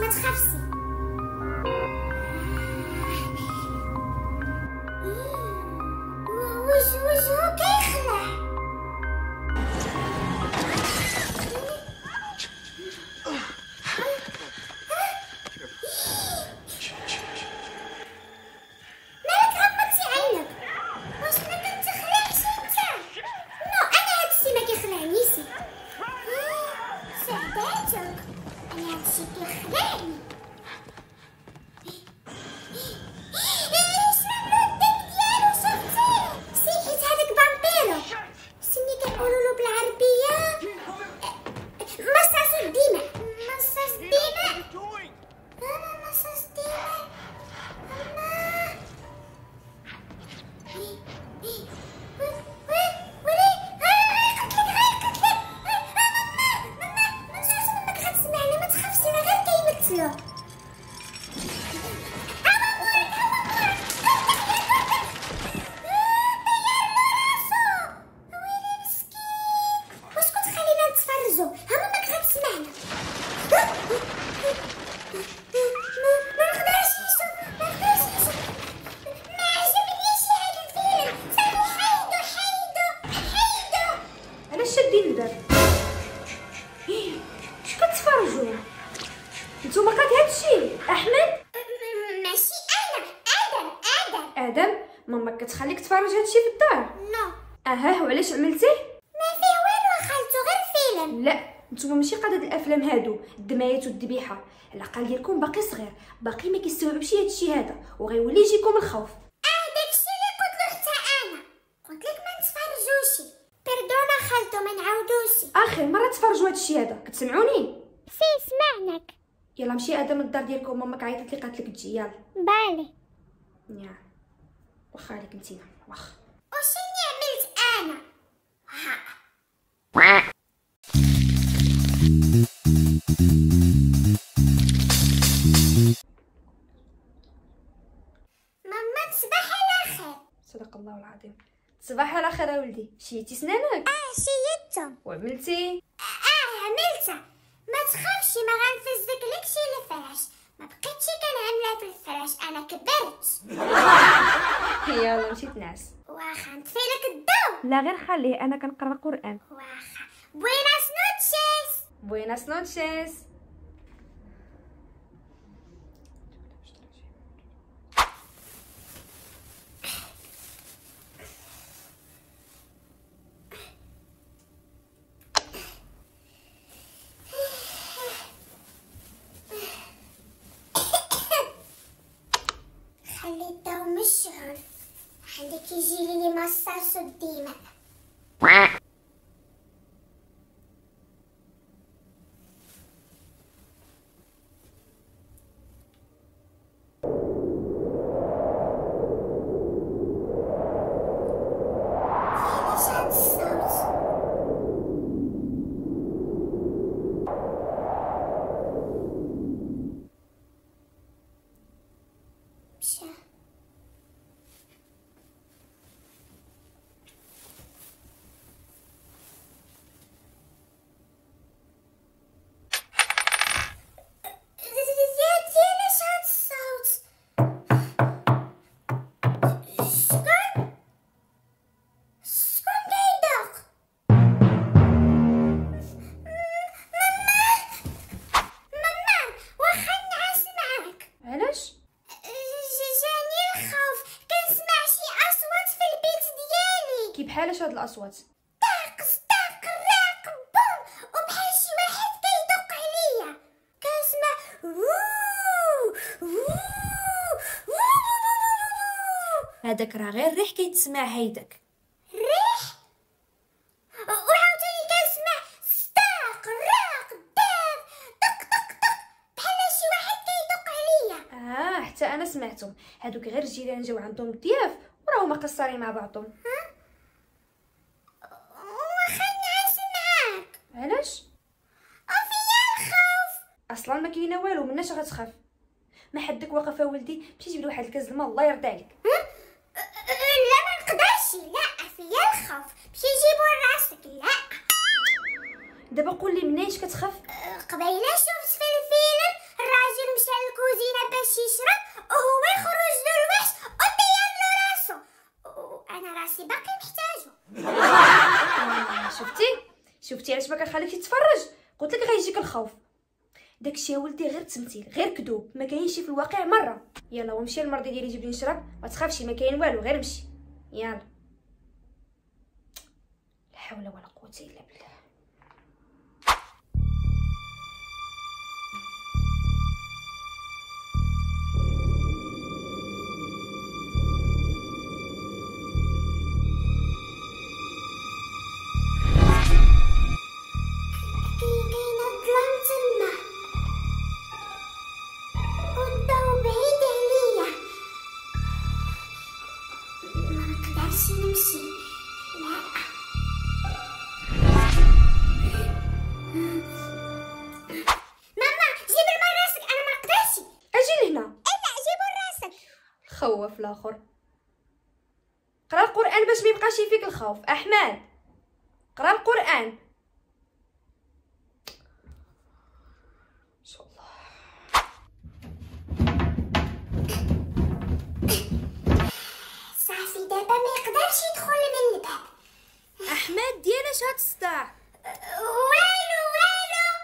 ما كيخلعش ما الدمايات والذبيحه العقل ديالكم باقي صغير. باقي ما كيستوعبش هادشي هذا. وغيولي يجيكم الخوف. آه داكشي اللي قلت له حتى أنا. قلت لك ما نتفرجوش بردونا خالتو ما نعاودوش آخر مرة تفرجوا هادشي هذا. كتسمعوني؟ سي سمعناك. يلا مشي أدم للدار ديالكم. ماماك عيطت لي قالت لك تجي. يلا. بالي. يا. واخا عليك انتينا واخا وشني عملت أنا؟ ها. صباح على خير ولدي. شيتي سنانك؟ آه شيتهم وعملتي؟ آه عملتها ما تخافش ما غنفزك لك شي الفراش. ما بقيتش كنعملها في الفراش أنا كبرت. يلا مشي تنعس واخا نطفي لك الضو لا غير خليه أنا كنقرأ القران واخا. buenas noches buenas noches خلي الضو مشعل عندك يجي لي مصاص الدماء الأصوات. طاق طاق راق بوم. وبحال شي واحد كيدق عليا. كنسمع هذاك راه غير ريح كيتسمع هيداك. ريح؟ وعاوتاني كنسمع ستاق راق داف طق طق طق. بحال شي واحد كيدق عليا. آه حتى أنا سمعتهم. هادوك غير الجيران جاو عندهم الضياف وراهم مقصرين مع بعضهم. واخا نعس معاك علاش؟ وفيا الخوف. أصلا ما كاين كاينة والو مناش غتخاف. ما حدك واقف ولدي مشي جيب لي واحد الكاس الماء الله يرضي عليك. لا ما نقدرش. لا فيا الخوف. مشي جيبو راسك لا. دابا قول لي منين كتخاف؟ قبيلة شفت في الفيلم الراجل مشى للكوزينة باش يشرب وهو يخرج له الوحش وطير له راسو وأنا راسي باقي محتاجو. آه، شفتي؟ شفتي علاش ما كنخليكش تتفرج؟ قلت لك غيجيك الخوف. داكشي يا ولدي غير تمثيل غير كذوب ما كاينش في الواقع مرة. يلا ومشي للمرضي ديالي جيب لي نشرب ما تخافش ما كاين والو غير مشي يلا. لا حول ولا قوة إلا بالله. الآخر قرا القرآن باش ما يبقاش فيك الخوف. أحمد قرا القرآن. ان شاء الله صافي دابا ما يقدرش يدخل من الباب. أحمد ديال اش هتصدع والو والو.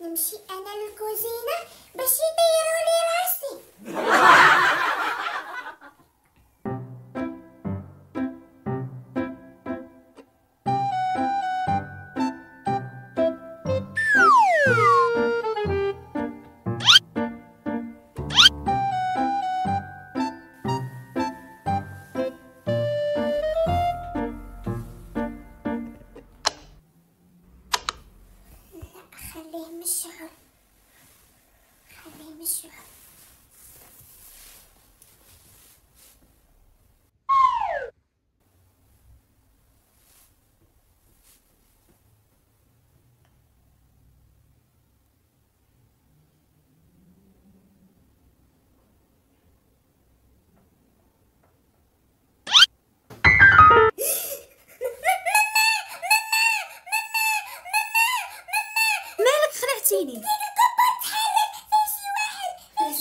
نمشي أنا للكوزينة باش فين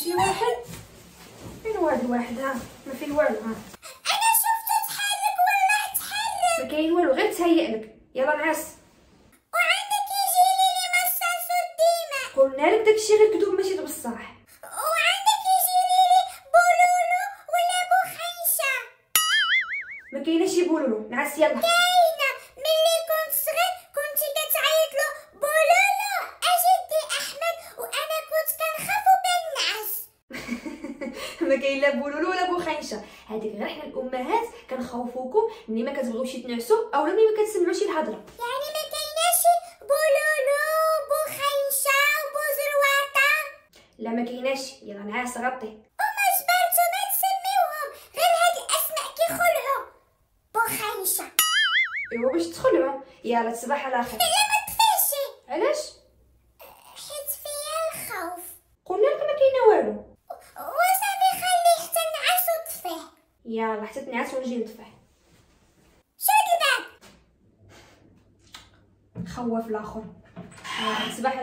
شي واحد. فين الواحد ها ما فين والو ها. أنا شفته تحرك والله تحرك؟ ما كاين والو غير تهيأ لك. يلا نعس. ما كاين لا بولولو ولا بوخنشه هذيك غير حنا الأمهات كنخوفوكم ملي ما كتبغيوش تنعسوا اولا ملي ما كتسمعوش الهضرة. يعني ما كايناش بولولو بوخنشه وبوزرواطه لا ما كايناش. يلا نعس غطي وما جبرتو ما تسميوهم غير هاد الأسماء كيخلعوا. بوخنشه إيوا باش تدخلوا يلا تصبح على خير. لا ما تفاشي. علاش حيت فيا الخوف قلنا لك ما كاينة والو وصافي خليه حتى نعس وطفيه تنعس ونجي نطفح. شد الباب خوف الآخر. يلا تصبح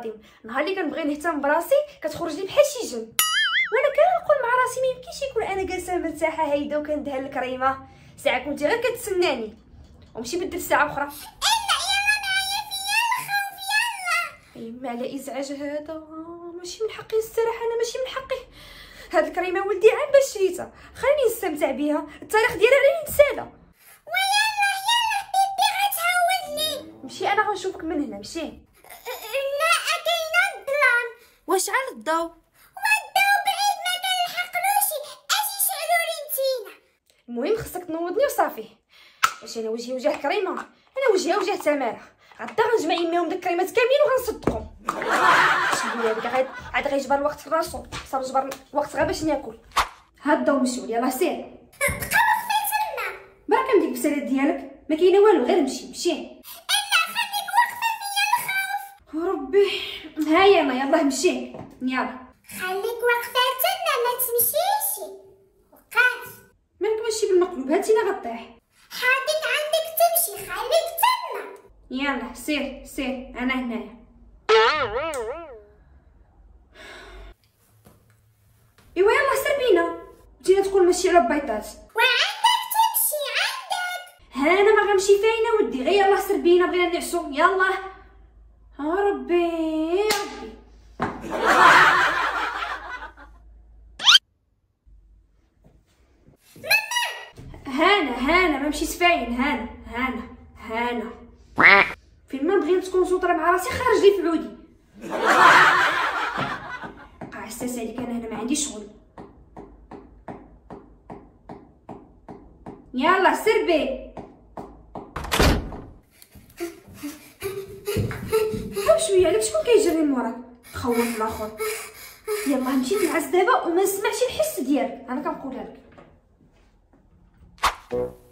العظيم نهار اللي كنبغي نهتم براسي كتخرج لي بحال شي جن. وأنا كنقول مع راسي ما يمكنش يكون أنا جالسة مرتاحة هايدة وكندهن الكريمة. ساعة كنتي غير كتسناني ومشي بدل ساعة أخرى. يما على إزعاج هذا. ماشي من حقي نستراح أنا ماشي من حقي. هاد الكريمة ولدي عام باش شريتها. خليني نستمتع بها التاريخ ديالها راني نتسالى ويلا يلا بيبي غتهودني مشي أنا غنشوفك من هنا. مشي. واش على الضو والضو بعيد ما كنلحقلوش أجي شعلوا لي نتينا. المهم خصك تنوضني وصافي. واش أنا وجهي وجه كريمة؟ أنا وجهي وجه تمارة. غدا غنجمع يميهم داك الكريمات كاملين وغنصدقهم. شوية هذيك؟ عاد عاد غيجبر الوقت في راسو. صافي جبر الوقت غير باش ناكل. هاد الضو مشعول يلاه سير تما برك من ديك البسالات ديالك. ما كاينة والو غير مشي مشي. إلا خليك واقفة فيا الخوف. ربي. ها يلا يلا مشي يلا. خليك واقفه تما ما تمشيش. وقف. مالك ماشي بالمقلوب هاتينا غطيح حاطك عندك تمشي خليك تما. يلا سير سير. أنا هنايا إيوا يلا سير بينا. جينا تقول ماشي على بيطات وعندك تمشي عندك. ها أنا ما غنمشي فاينه ودي. غير يلا سير بينا بغينا نعسو. يلا. ها ربي هانا هانا ما مشيت فاين هانا هانا هانا فين ما نبغي نتكونسونطرا مع راسي خارج لي في عودي قاع عليك أنا هنا ما عنديش شغل. يلا سربي. شوية عليك شكون كيجري من وراك؟ خوف الآخر. يلا مشيت نعس دابا وما نسمعش الحس ديالك. أنا كنقولها لك.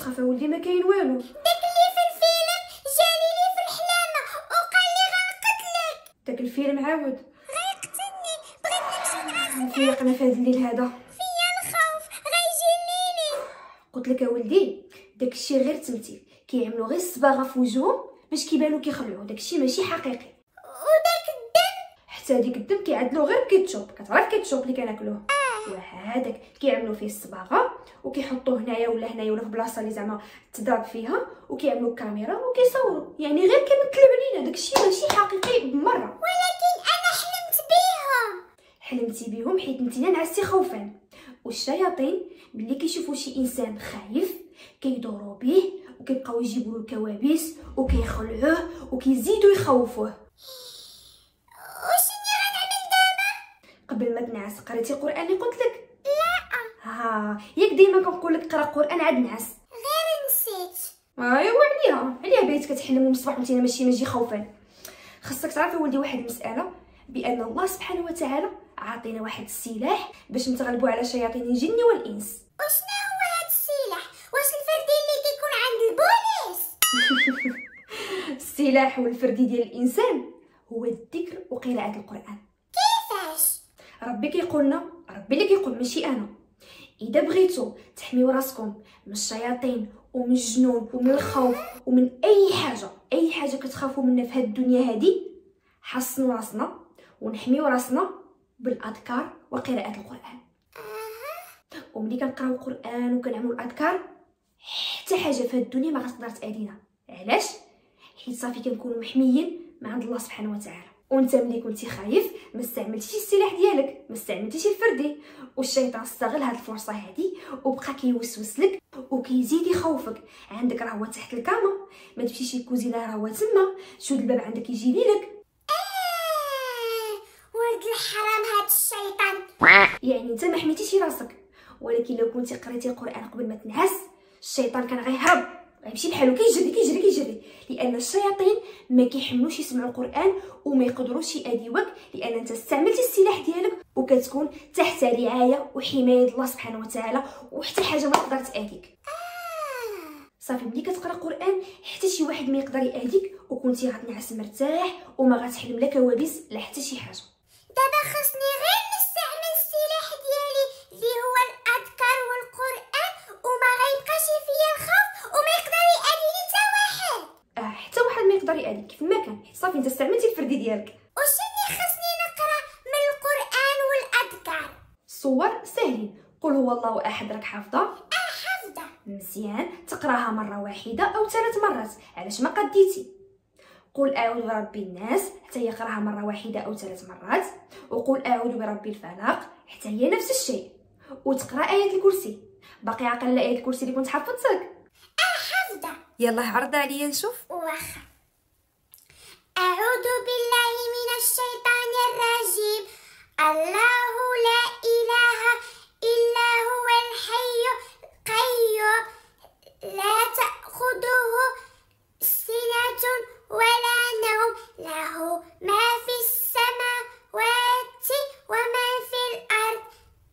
كتخاف ولدي ما كاين والو. داك اللي في الفيلم جالي لي في الحلامة وقال لي غنقتلك. داك الفيلم عاود. غيقتلني. بغيت نمشي نعس نفيقنا في هذا الليل هذا. فيا الخوف. غيجنيني قلت لك اولدي داك الشيء غير تمثيل. كيعملوا غير الصباغة في وجههم باش كيبانوا كيخلعوا داك الشيء ماشي حقيقي. وداك الدم. حتى هذيك الدم كيعدلوا غير كيتشوب. كتعرف كيتشوب اللي كناكلوه. وهذاك كيعملوا فيه الصباغة. وكيحطوه هنايا ولا هنايا ولا في بلاصة اللي زعما تضرب فيها وكيعملوا كاميرا وكيصوروا. يعني غير كيمثلوا علينا داك الشيء ماشي حقيقي بالمرة ولكن أنا حلمت بيهم. حلمتي بيهم حيت نتينا نعستي خوفا. والشياطين ملي كيشوفوا شي إنسان خايف كيدوروا به وكيبقاو يجيبوا له الكوابيس وكيخلعوه وكيزيدوا يخوفوه. وشني غنعمل دابا؟ قبل ما تنعس قريتي القرآن اللي قلت لك. ها ياك ديما كنقول لك قرا قرآن عاد نعس. غير نسيت. أيوا عليها. عليها بيت كتحلم من الصباح وانت ماشي ماشي خوفا. خاصك تعرفي ولدي واحد المساله بأن الله سبحانه وتعالى عاطينا واحد السلاح باش نتغلبوا على شياطين الجن والإنس. وشنو هو هاد السلاح؟ واش الفردي اللي كيكون عند البوليس؟ السلاح والفردي ديال الإنسان هو الذكر وقراءة القرآن. كيفاش؟ ربي كيقولنا ربي اللي كيقول ماشي أنا. إذا بغيتو تحميو راسكم من الشياطين ومن الجنون ومن الخوف ومن أي حاجة أي حاجة كتخافوا منها في هاد الدنيا هادي حصنوا راسنا ونحميو راسنا بالأذكار وقراءة القرآن. وملي كنقراو القرآن وكنعملوا الأذكار حتى حاجة في هاد الدنيا ما غتقدر تأذينا. علاش؟ حيت صافي كنكونوا محميين مع عند الله سبحانه وتعالى. وانت ملي كنتي خايف ما استعملتيش السلاح ديالك ما استعملتيش الفردي. والشيطان استغل هاد الفرصة هادي وبقى كيوسوس لك وكيزيد يخوفك عندك راه هو تحت الكاما ما تمشيش للكوزينة راه هو تما. شود الباب عندك يجي لك؟ آه، ولد الحرام هاد الشيطان. يعني انت ما حميتيش راسك. ولكن لو كنتي قريتي القرآن قبل ما تنعس الشيطان كان غيهرب. غيمشي بحالو كيجري كيجري كيجري. لأن الشياطين ما كيحملوش يسمعوا القرآن وما يقدروش يأذيوك لأن أنت استعملتي السلاح ديالك وكتكون تحت رعاية وحماية الله سبحانه وتعالى وحتى حاجة ما تقدر تاذيك صافي ملي كتقرأ قرآن حتى شي واحد ما يقدر ياذيك وكنتي غتنعس مرتاح وما غتحلم لا كوابيس لا حتى شي حاجة. دابا خصني غير نستعمل السلاح ديالي اللي هو الاذكار والقران وما غيبقاش فيا الخوف وما يقدر يأذيني حتى واحد آه يقدر ياذيك كيف ما كان. حيت صافي أنت استعملتي الفردي ديالك. اللي خصني نقرأ من القرآن والأذكار. الصور ساهلين قل هو الله أحد راك حافظة؟ آه حافظة. مزيان. تقراها مرة واحدة أو ثلاث مرات. علاش ما قديتي؟ قل أعوذ برب الناس حتى هي قراها مرة واحدة أو ثلاث مرات. وقل أعوذ برب الفلق حتى هي نفس الشيء. وتقرأ آية الكرسي. باقي عاقل آية الكرسي اللي كنت حفظتك حافظة. يلا عرض عليا نشوف. واخا. أعوذ بالله من الشيطان الرجيم. الله لا إله إلا هو الحي القيوم. لا تأخذه سنة ولا نوم. له ما في السماوات وما في الأرض.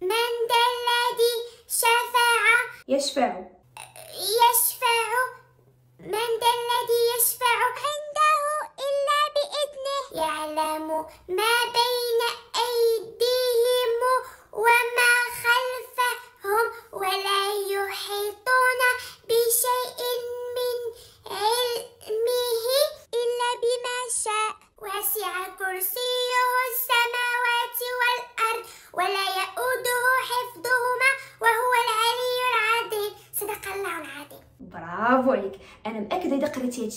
من ذا الذي شفع؟ يشفع.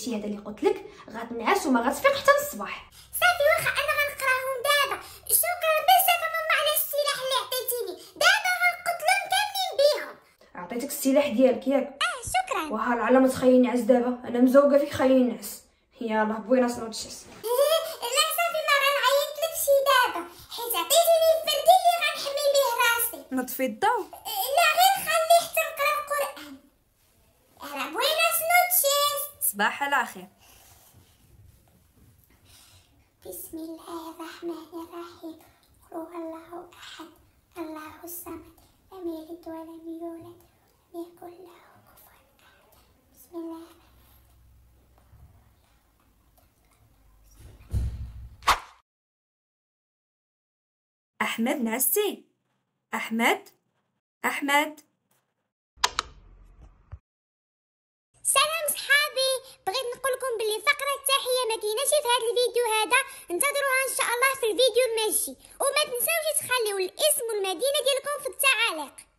هادشي هذا اللي قلت لك غتنعس وما غتفيق حتى الصباح. صافي واخا أنا غنقراهم دابا. شكرا بزاف ماما على السلاح اللي عطيتيني. دابا غنقتلهم كاملين بيهم. عطيتك السلاح ديالك ياك. آه شكرا. وها العلامة تخليني نعس دابا. أنا مزوقة فيك خليني نعس. يلا بوينا الشمس لا صافي ما غنعيط لك شي دابا. حيت عطيتيني الفردي اللي غنحمي به راسي. نطفي الضوء لا غير خلي حتى نقرا القران يلا بغينا سنوتشيز صباح الخير بسم الله الرحمن الرحيم. قل هو الله أحد الله الصمد لم يلد ولم يولد ولم يكن له كفوا أحد. بسم الله أحمد نعستي أحمد؟ أحمد؟ سلام صحابي بغيت نقول لكم باللي فقرة التحيه ما كايناش في هذا الفيديو هذا. انتظروها إن شاء الله في الفيديو الماجي وما تنساوش تخليو الاسم والمدينة ديالكم في التعاليق.